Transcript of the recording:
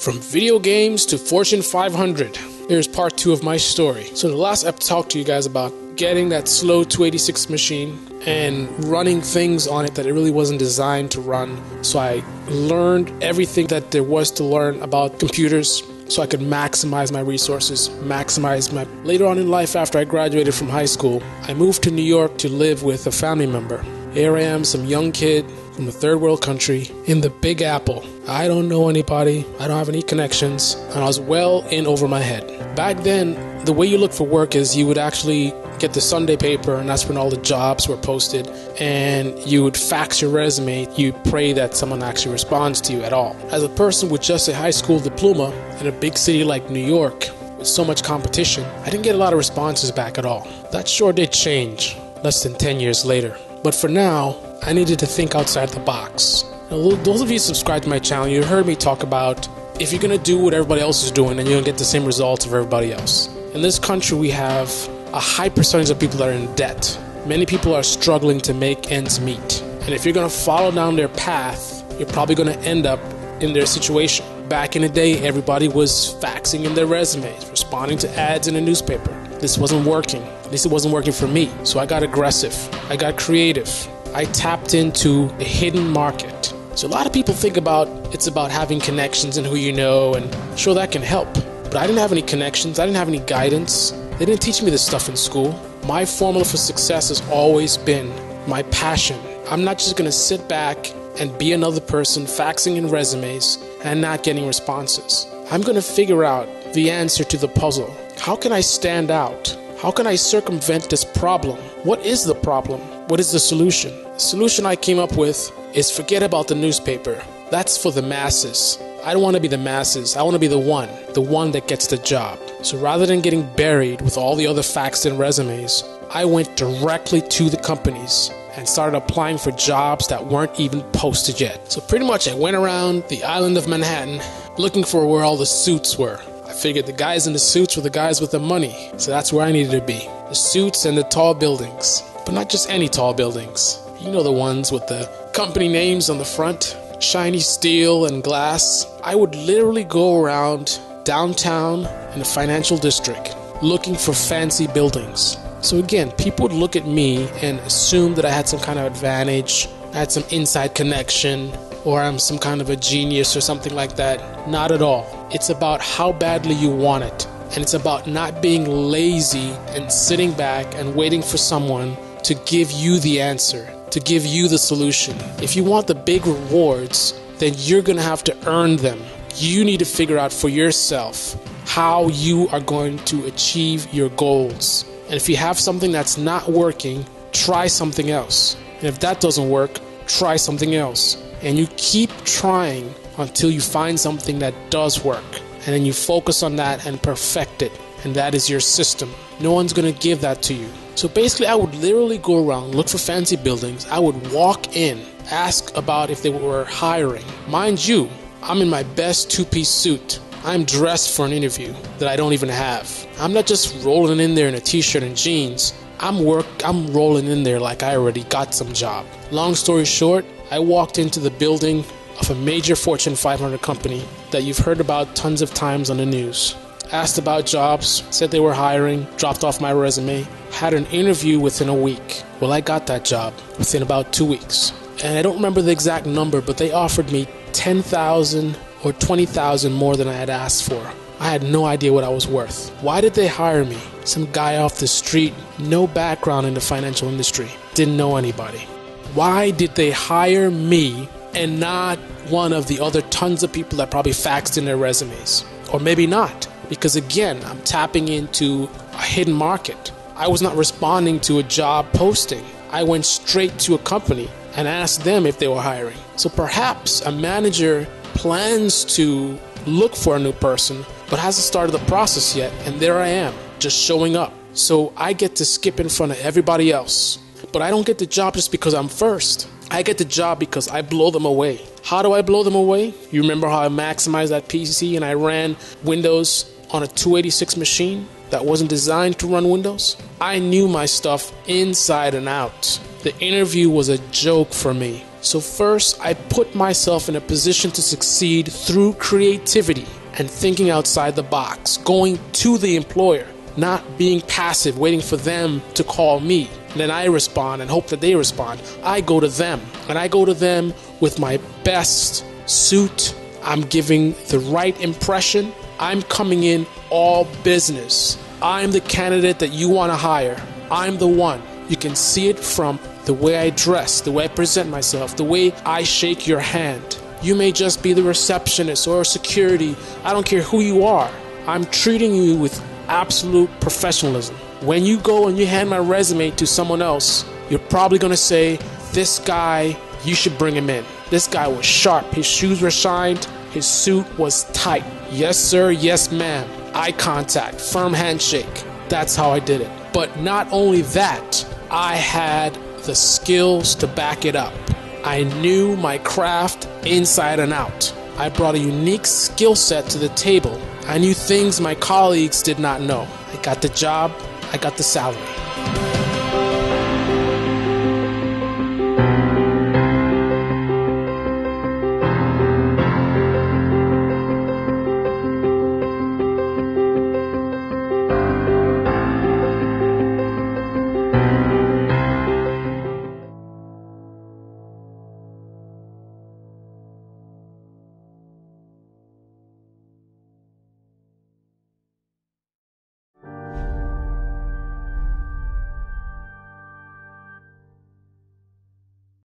From video games to Fortune 500, here's part two of my story. So, the last I talked to you guys about getting that slow 286 machine and running things on it that it really wasn't designed to run. So, I learned everything that there was to learn about computers so I could maximize my resources, maximize my. Later on in life, after I graduated from high school, I moved to New York to live with a family member. Here I am, some young kid from a third world country in the Big Apple. I don't know anybody, I don't have any connections, and I was well in over my head. Back then, the way you look for work is you would actually get the Sunday paper, and that's when all the jobs were posted, and you would fax your resume. You pray that someone actually responds to you at all. As a person with just a high school diploma in a big city like New York, with so much competition, I didn't get a lot of responses back at all. That sure did change less than 10 years later. But for now, I needed to think outside the box. Now, those of you subscribed to my channel, you heard me talk about if you're gonna do what everybody else is doing, then you're gonna get the same results of everybody else. In this country, we have a high percentage of people that are in debt. Many people are struggling to make ends meet. And if you're gonna follow down their path, you're probably gonna end up in their situation. Back in the day, everybody was faxing in their resumes, responding to ads in a newspaper. This wasn't working. At least it wasn't working for me. So I got aggressive. I got creative. I tapped into a hidden market. So a lot of people think about it's about having connections and who you know, and sure that can help. But I didn't have any connections. I didn't have any guidance. They didn't teach me this stuff in school. My formula for success has always been my passion. I'm not just gonna sit back and be another person faxing in resumes and not getting responses. I'm gonna figure out the answer to the puzzle. How can I stand out? How can I circumvent this problem? What is the problem? What is the solution? The solution I came up with is forget about the newspaper. That's for the masses. I don't want to be the masses. I want to be the one, the one that gets the job. So rather than getting buried with all the other facts and resumes, I went directly to the companies and started applying for jobs that weren't even posted yet. So pretty much I went around the island of Manhattan looking for where all the suits were. Figured the guys in the suits were the guys with the money, so that's where I needed to be. The suits and the tall buildings. But not just any tall buildings. You know the ones with the company names on the front, shiny steel and glass. I would literally go around downtown in the financial district looking for fancy buildings. So again, people would look at me and assume that I had some kind of advantage, I had some inside connection, or I'm some kind of a genius or something like that. Not at all. It's about how badly you want it. And it's about not being lazy and sitting back and waiting for someone to give you the answer, to give you the solution. If you want the big rewards, then you're going to have to earn them. You need to figure out for yourself how you are going to achieve your goals. And if you have something that's not working, try something else. And if that doesn't work, try something else. And you keep trying until you find something that does work. And then you focus on that and perfect it. And that is your system. No one's going to give that to you. So basically, I would literally go around, look for fancy buildings. I would walk in, ask about if they were hiring. Mind you, I'm in my best two piece suit. I'm dressed for an interview that I don't even have. I'm not just rolling in there in a t shirt and jeans. I'm work I'm rolling in there like I already got some job. Long story short, I walked into the building of a major Fortune 500 company that you've heard about tons of times on the news. Asked about jobs, said they were hiring, dropped off my resume, had an interview within a week. Well, I got that job within about two weeks. And I don't remember the exact number, but they offered me 10,000 or 20,000 more than I had asked for. I had no idea what I was worth. Why did they hire me? Some guy off the street, no background in the financial industry, didn't know anybody. Why did they hire me and not one of the other tons of people that probably faxed in their resumes. Or maybe not, because again, I'm tapping into a hidden market. I was not responding to a job posting. I went straight to a company and asked them if they were hiring. So perhaps a manager plans to look for a new person, but hasn't started the process yet, and there I am, just showing up. So I get to skip in front of everybody else. But I don't get the job just because I'm first. I get the job because I blow them away. How do I blow them away? You remember how I maximized that PC and I ran Windows on a 286 machine that wasn't designed to run Windows? I knew my stuff inside and out. The interview was a joke for me. So, first, I put myself in a position to succeed through creativity and thinking outside the box, going to the employer, not being passive, waiting for them to call me. And then I respond and hope that they respond. I go to them, and I go to them with my best suit. I'm giving the right impression. I'm coming in all business. I'm the candidate that you want to hire. I'm the one. You can see it from the way I dress, the way I present myself, the way I shake your hand. You may just be the receptionist or security. I don't care who you are. I'm treating you with absolute professionalism. When you go and you hand my resume to someone else, you're probably going to say, This guy, you should bring him in. This guy was sharp. His shoes were shined. His suit was tight. Yes, sir. Yes, ma'am. Eye contact, firm handshake. That's how I did it. But not only that, I had the skills to back it up. I knew my craft inside and out. I brought a unique skill set to the table. I knew things my colleagues did not know. I got the job, I got the salary.